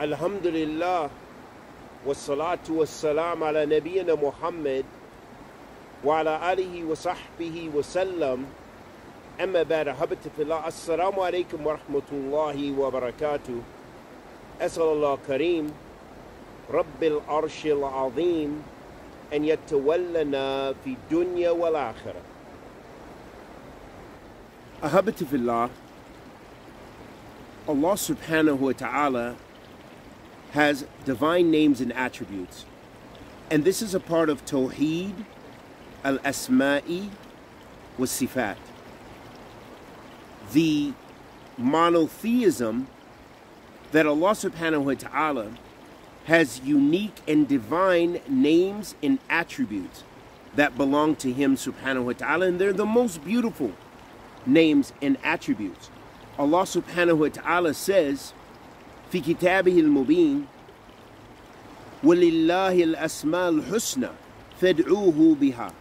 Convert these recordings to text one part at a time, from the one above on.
الحمد لله والصلاة والسلام على نبينا محمد وعلى آله وصحبه وسلم أما بعد حبت في الله السلام عليكم ورحمة الله وبركاته أسأل الله الكريم رب العرش العظيم أن يتولنا في الدنيا والآخرة أحبت في الله subhanahu wa ta'ala has divine names and attributes. And this is a part of Tawheed, Al Asma'i, was Sifat. The monotheism that Allah subhanahu wa ta'ala has unique and divine names and attributes that belong to Him subhanahu wa ta'ala, and they're the most beautiful names and attributes. Allah subhanahu wa ta'ala says, في كتابه المبين ولله الأسماء الحسنى فادعوه بها.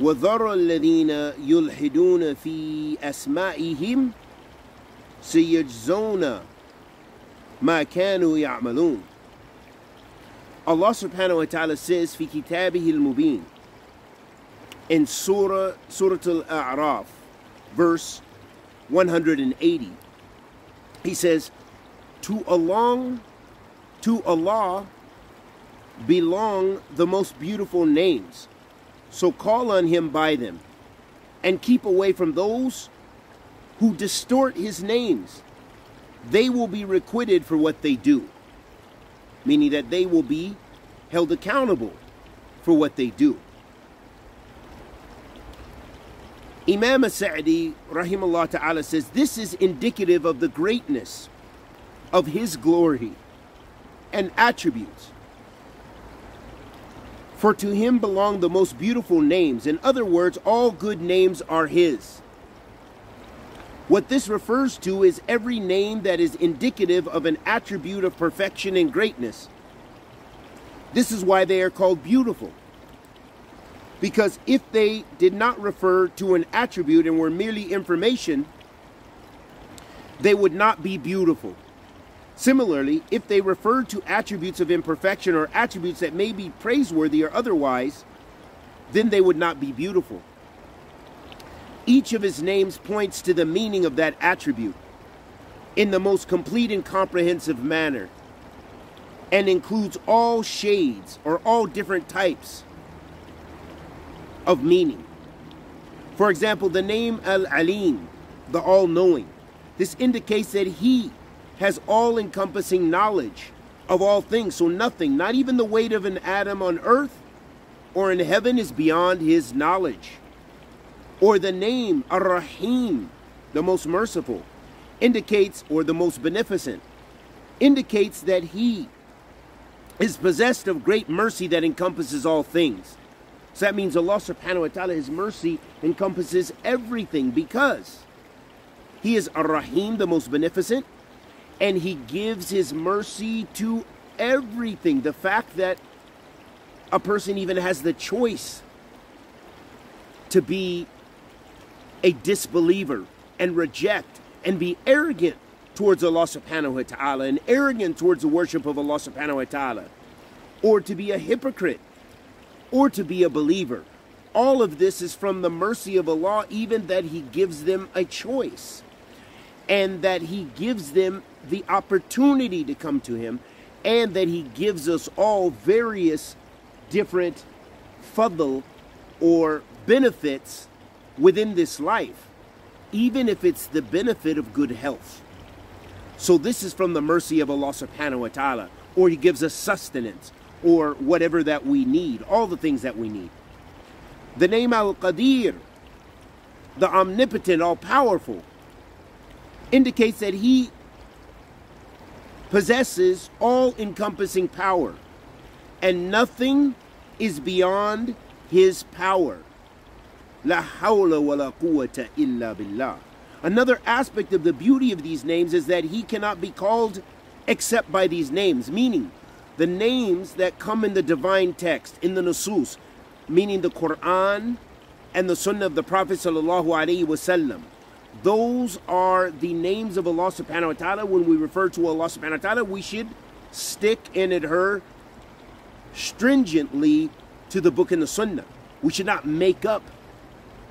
وذر الذين يلحدون في أسمائهم سيجزون ما كانوا يعملون. Allah subhanahu wa ta'ala says في كتابه المبين in Surah, Surah Al-A'raf verse 180 he says to Allah to Allah belong the most beautiful names. So call on him by them and keep away from those who distort his names. They will be requited for what they do meaning that they will be held accountable for what they do. Imam Sa'di, rahimahullah ta'ala, says this is indicative of the greatness of his glory and attributes. For to him belong the most beautiful names. In other words, all good names are his. What this refers to is every name that is indicative of an attribute of perfection and greatness. This is why they are called beautiful. Because if they did not refer to an attribute and were merely information, they would not be beautiful. Similarly, if they referred to attributes of imperfection or attributes that may be praiseworthy or otherwise, then they would not be beautiful. Each of his names points to the meaning of that attribute in the most complete and comprehensive manner and includes all shades or all different types of meaning. For example, the name Al Alim, the all knowing, this indicates that he has all encompassing knowledge of all things. So nothing, not even the weight of an atom on earth or in heaven, is beyond his knowledge. Or the name Ar Rahim, the most merciful, indicates, or the most beneficent, indicates that he is possessed of great mercy that encompasses all things. So that means Allah subhanahu wa ta'ala, His mercy encompasses everything because He is Ar-Rahim, the most beneficent, and He gives His mercy to everything. The fact that a person even has the choice to be a disbeliever and reject and be arrogant towards Allah subhanahu wa ta'ala and arrogant towards the worship of Allah subhanahu wa ta'ala or to be a hypocrite or to be a believer. All of this is from the mercy of Allah, even that He gives them a choice and that He gives them the opportunity to come to Him and that He gives us all various different fadl or benefits within this life, even if it's the benefit of good health. So, this is from the mercy of Allah subhanahu wa ta'ala, or He gives us sustenance or whatever that we need, all the things that we need. The name Al Qadir, the omnipotent, all powerful, indicates that He possesses all encompassing power, and nothing is beyond His power. La hawla wa la quwwata illa billah. Another aspect of the beauty of these names is that He cannot be called except by these names, meaning the names that come in the divine text, in the Nusus, meaning the Quran and the Sunnah of the Prophet sallallahu alaihi wasallam, those are the names of Allah subhanahu wa ta'ala. When we refer to Allah subhanahu wa ta'ala, we should stick and adhere stringently to the book and the sunnah. We should not make up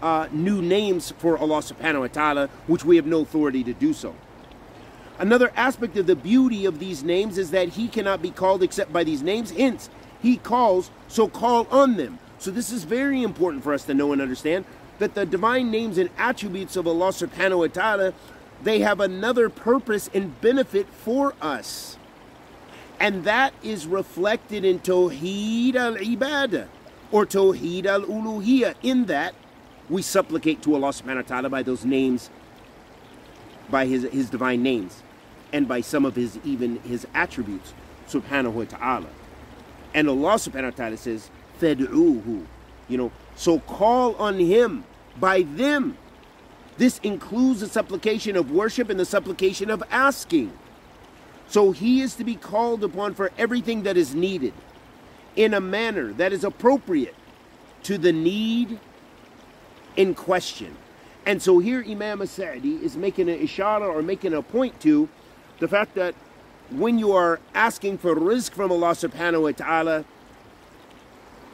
uh, new names for Allah subhanahu wa ta'ala, which we have no authority to do so. Another aspect of the beauty of these names is that He cannot be called except by these names. Hence, He calls, so call on them. So, this is very important for us to know and understand that the divine names and attributes of Allah subhanahu wa ta'ala they have another purpose and benefit for us. And that is reflected in Tawheed al Ibadah or Tawheed al Uluhiyah, in that we supplicate to Allah subhanahu wa ta'ala by those names, by his, his divine names, and by some of his even his attributes, subhanahu wa ta'ala. And Allah subhanahu wa ta'ala says, Fed'uhu. You know, so call on him by them. This includes the supplication of worship and the supplication of asking. So he is to be called upon for everything that is needed in a manner that is appropriate to the need in question. And so here Imam Sa'di is making an ishara or making a point to the fact that when you are asking for rizq from Allah subhanahu wa ta'ala,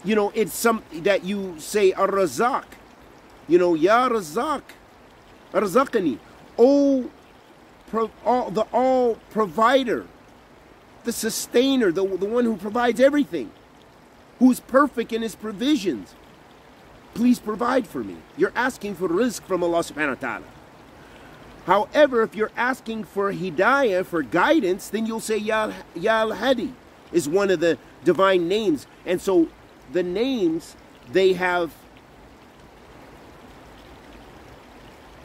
you know, it's something that you say ar-razak. You know, Ya Razak, Razakani. Oh, pro, all, the all provider, the sustainer, the, the one who provides everything, who's perfect in his provisions. Please provide for me. You're asking for rizq from Allah subhanahu wa ta'ala. However, if you're asking for hidayah, for guidance, then you'll say Ya, ya al-Hadi is one of the divine names. And so the names, they have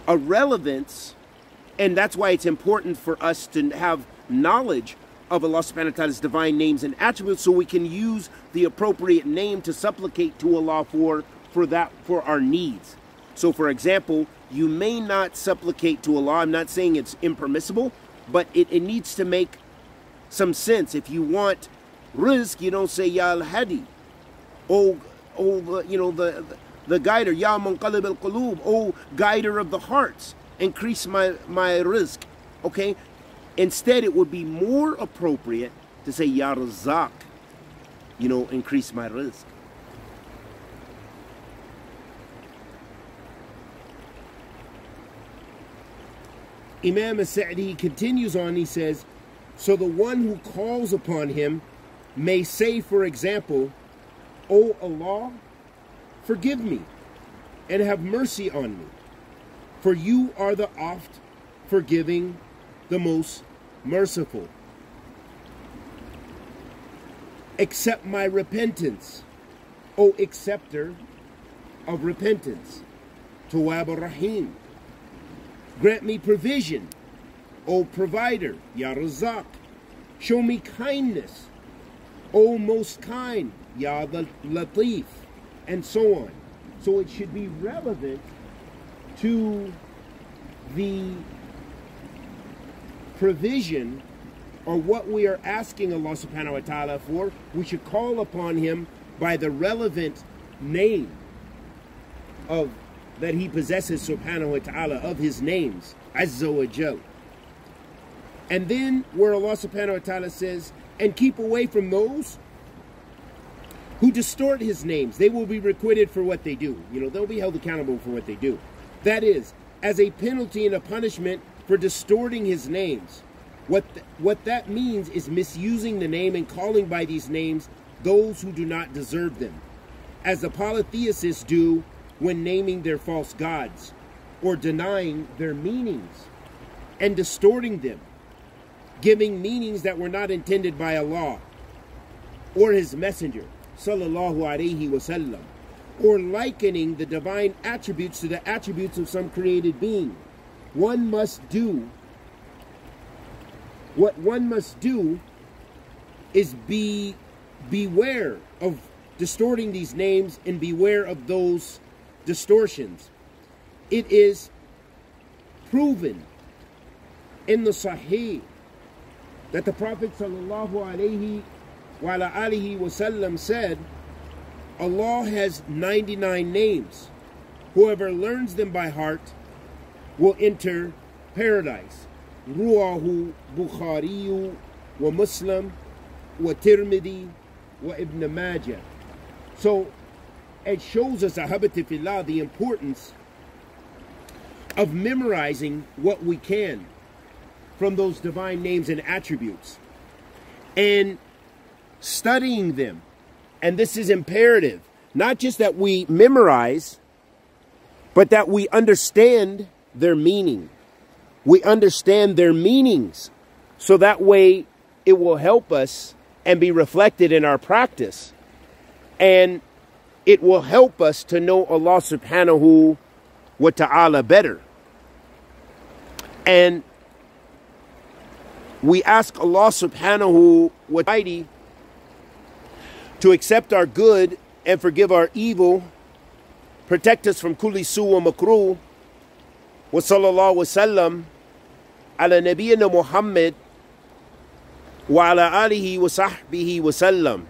a relevance, and that's why it's important for us to have knowledge of Allah subhanahu wa ta'ala's divine names and attributes so we can use the appropriate name to supplicate to Allah for for that for our needs. So for example, you may not supplicate to Allah. I'm not saying it's impermissible, but it, it needs to make some sense. If you want rizq, you don't say Ya al-Hadi. Oh, oh, you know, the, the guider, Ya Munqalib al Qulub, O oh, guider of the hearts, increase my, my rizq. Okay? Instead, it would be more appropriate to say, Ya Razak, you know, increase my rizq. Imam Sa'di he continues on, he says, So the one who calls upon him may say, for example, O Allah, Forgive me and have mercy on me, for you are the oft forgiving, the most merciful. Accept my repentance, O acceptor of repentance. Tawab Rahim. Grant me provision, O provider, Ya Razak. Show me kindness, O most kind, Ya Latif and so on. So it should be relevant to the provision or what we are asking Allah subhanahu wa ta'ala for. We should call upon Him by the relevant name of that He possesses subhanahu wa ta'ala of His names, Azza wa Jal. And then where Allah subhanahu wa ta'ala says, and keep away from those who distort his names. They will be requited for what they do. You know, they'll be held accountable for what they do. That is, as a penalty and a punishment for distorting his names. What, th- what that means is misusing the name and calling by these names those who do not deserve them, as the polytheists do when naming their false gods or denying their meanings and distorting them, giving meanings that were not intended by Allah or His Messenger sallallahu alaihi wasallam, or likening the divine attributes to the attributes of some created being. One must do what one must do is be beware of distorting these names and beware of those distortions. It is proven in the Sahih that the Prophet wasallam said, Allah has 99 names. Whoever learns them by heart will enter paradise. Ruahu Bukhariyu wa Muslim wa Tirmidhi wa Ibn Majah. So it shows us, Ahabati Fillah, the importance of memorizing what we can from those divine names and attributes and studying them. And this is imperative. Not just that we memorize, but that we understand their meaning. We understand their meanings. So that way it will help us and be reflected in our practice. And it will help us to know Allah subhanahu wa ta'ala better. And we ask Allah subhanahu wa ta'ala to accept our good and forgive our evil, protect us from kulli su wa makruh, wa sallallahu wa sallam ala nabiyyina Muhammad wa ala alihi wa sahbihi wa sallam.